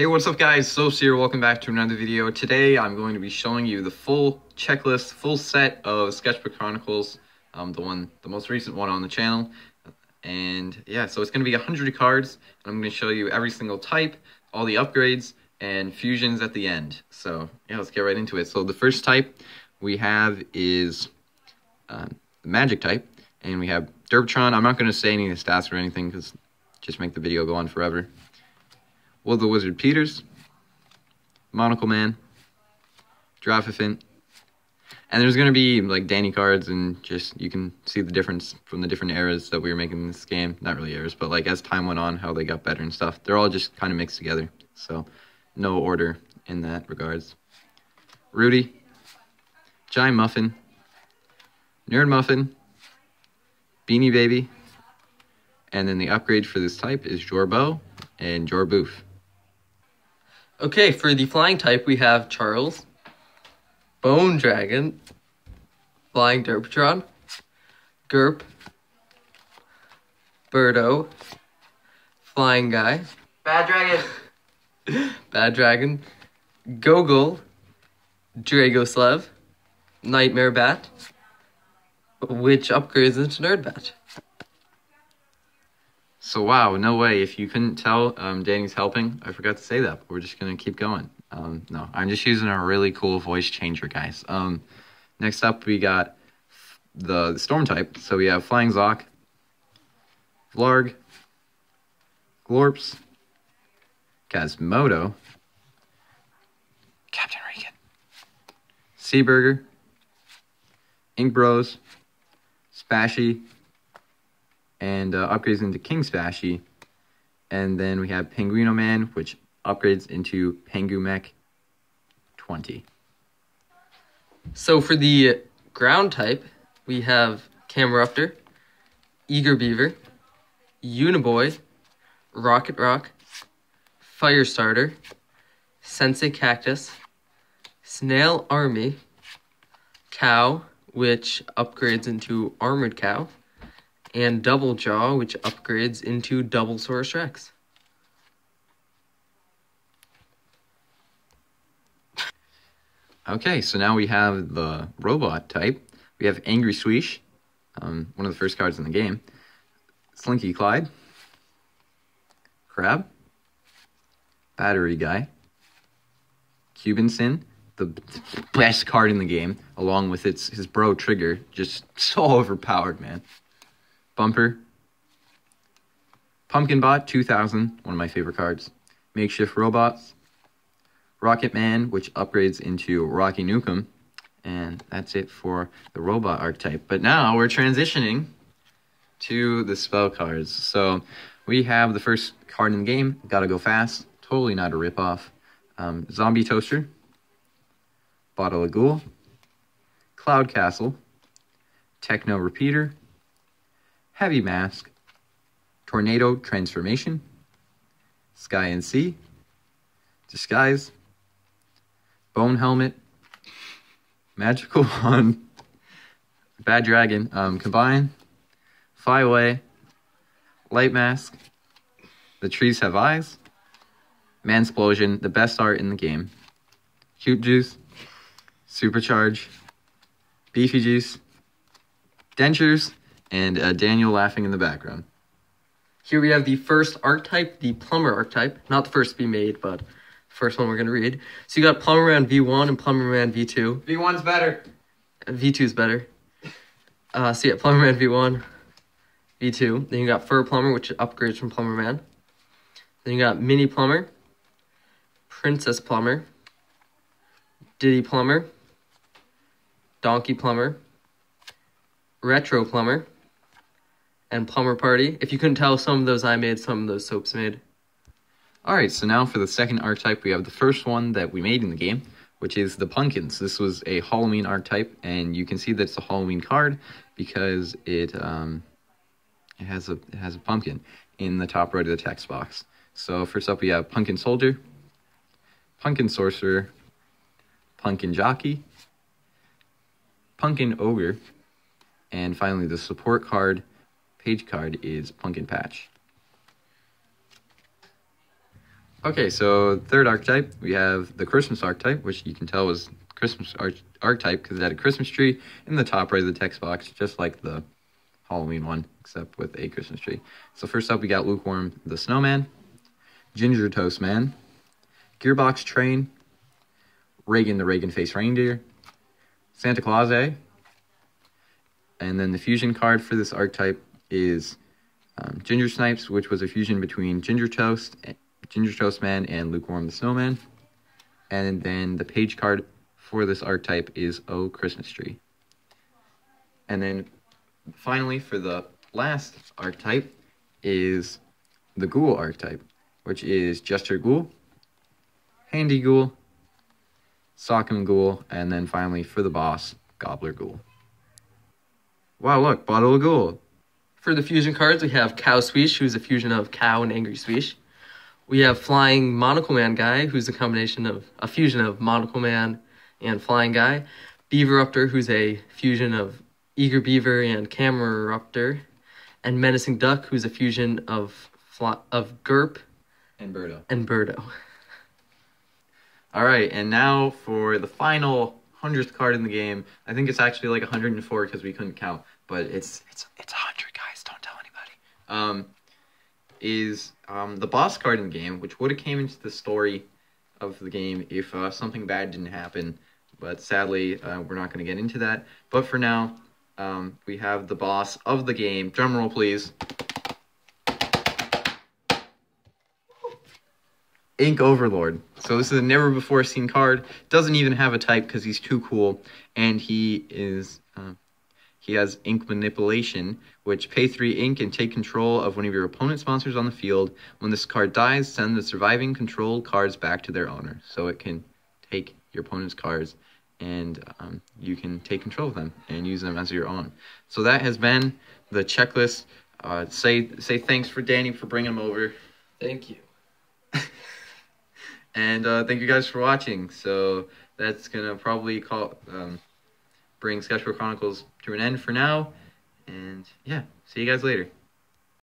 Hey, what's up guys? Soaps here, welcome back to another video. Today I'm going to be showing you the full checklist, full set of Sketchbook Chronicles, um, the one, the most recent one on the channel. And yeah, so it's going to be 100 cards, and I'm going to show you every single type, all the upgrades, and fusions at the end. So yeah, let's get right into it. So the first type we have is um, the Magic type, and we have Derptron. I'm not going to say any of the stats or anything, because just make the video go on forever. Will the Wizard Peters, Monocle Man, Girafathint, and there's to be like Danny cards and just you can see the difference from the different eras that we were making in this game. Not really eras, but like as time went on, how they got better and stuff. They're all just kind of mixed together. So no order in that regards. Rudy, Giant Muffin, Nerd Muffin, Beanie Baby, and then the upgrade for this type is Jorbo and Jorboof. Okay, for the flying type, we have Charles, Bone Dragon, Flying Derpatron, Gerp, Birdo, Flying Guy, Bad Dragon, Bad Dragon, Gogol, Dragoslev, Nightmare Bat, which upgrades into Nerd Bat. So wow, no way. If you couldn't tell, um, Danny's helping. I forgot to say that, but we're just gonna keep going. Um, no, I'm just using a really cool voice changer, guys. Um, next up, we got the storm type. So we have Flying Zoc, Vlarg, Glorps, Gazmodo, Captain Regan, Seaburger, Ink Bros, Spashy, and uh, upgrades into King Spashy. And then we have Penguino Man, which upgrades into Pengumech 20. So for the ground type, we have Cameruptor, Eager Beaver, Uniboy, Rocket Rock, Firestarter, Sensei Cactus, Snail Army, Cow, which upgrades into Armored Cow, and Double Jaw, which upgrades into Double Source Rex. Okay, so now we have the robot type. We have Angry Swish, um, one of the first cards in the game. Slinky Clyde, Crab, Battery Guy, Cuban Sin, the best card in the game, along with its his bro Trigger, just so overpowered, man. Bumper, Pumpkin Bot 2000, one of my favorite cards. Makeshift Robots, Rocket Man, which upgrades into Rocky Nukem, and that's it for the robot archetype. But now we're transitioning to the spell cards. So we have the first card in the game, Gotta Go Fast, totally not a ripoff. Um, Zombie Toaster, Bottle of Ghoul, Cloud Castle, Techno Repeater, Heavy Mask, Tornado Transformation, Sky and Sea, Disguise, Bone Helmet, Magical Wand, Bad Dragon, um, Combine, Fly Away, Light Mask, The Trees Have Eyes, Mansplosion, the best art in the game, Cute Juice, Supercharge, Beefy Juice, Dentures, and uh, Daniel laughing in the background. Here we have the first archetype, the Plumber archetype. Not the first to be made, but first one we're going to read. So you got Plumber Man V1 and Plumber Man V2. V1's better. V2 is better. Uh, so yeah, Plumber Man V1, V2. Then you got Fur Plumber, which upgrades from Plumber Man. Then you got Mini Plumber, Princess Plumber, Diddy Plumber, Donkey Plumber, Retro Plumber, and Plumber Party. If you couldn't tell, some of those I made, some of those soaps made. Alright, so now for the second archetype, we have the first one that we made in the game, which is the Pumpkins. This was a Halloween archetype, and you can see that it's a Halloween card because it um, it has a it has a pumpkin in the top right of the text box. So first up, we have Pumpkin Soldier, Pumpkin Sorcerer, Pumpkin Jockey, Pumpkin Ogre, and finally the support card page card is Pumpkin Patch. Okay, so third archetype, we have the Christmas archetype, which you can tell was Christmas arch- archetype because it had a Christmas tree in the top right of the text box, just like the Halloween one, except with a Christmas tree. So first up, we got Lukewarm the Snowman, Ginger Toast Man, Gearbox Train, Reagan the Reagan Face Reindeer, Santa Claus A, and then the fusion card for this archetype is um, Ginger Snipes, which was a fusion between Ginger Toast Ginger Toast Man and Lukewarm the Snowman. And then the page card for this archetype is Oh Christmas Tree. And then finally, for the last archetype, is the Ghoul archetype, which is Jester Ghoul, Handy Ghoul, Sockham Ghoul, and then finally for the boss, Gobbler Ghoul. Wow, look, Bottle of Ghoul. For the fusion cards, we have Cow Swish, who's a fusion of Cow and Angry Swish. We have Flying Monocle Man Guy, who's a combination of a fusion of Monocle Man and Flying Guy. Beaveruptor, who's a fusion of Eager Beaver and Camera Cameraruptor. And Menacing Duck, who's a fusion of of Gerp And Birdo. and Birdo. All right, and now for the final hundredth card in the game. I think it's actually like 104 because we couldn't count, but it's it's it's 100 guys. Don't tell anybody. Um, is um, the boss card in the game, which would have came into the story of the game if uh, something bad didn't happen. But sadly, uh, we're not going to get into that. But for now, um, we have the boss of the game. Drum roll, please. Ink Overlord. So this is a never before seen card. Doesn't even have a type because he's too cool, and he is he has ink manipulation, which pay three ink and take control of one of your opponent's monsters on the field. When this card dies, send the surviving controlled cards back to their owner. So it can take your opponent's cards and um, you can take control of them and use them as your own. So that has been the checklist. Uh, say say thanks for Danny for bringing them over, Thank you. and uh, thank you guys for watching. So that's gonna probably call um, bring Sketchbook Chronicles to an end for now. And yeah, see you guys later.